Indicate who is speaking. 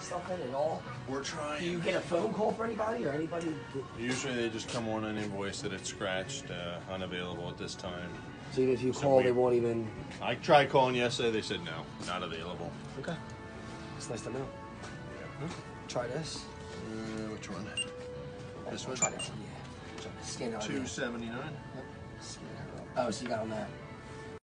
Speaker 1: and something at all?
Speaker 2: We're trying.
Speaker 1: Do you get a phone call for anybody or anybody?
Speaker 2: Usually they just come on an invoice that it's scratched, uh, unavailable at this time.
Speaker 1: So even if you
Speaker 2: So
Speaker 1: call,
Speaker 2: we-
Speaker 1: they won't even.
Speaker 2: I tried calling yesterday. They said no, not available.
Speaker 1: Okay. It's nice to know. yeah Try this.
Speaker 2: Uh, which one? This one.
Speaker 1: Try this one. Yeah. Scan it.
Speaker 2: Two seventy nine.
Speaker 1: Yep. Scan it. Oh, so you got on that.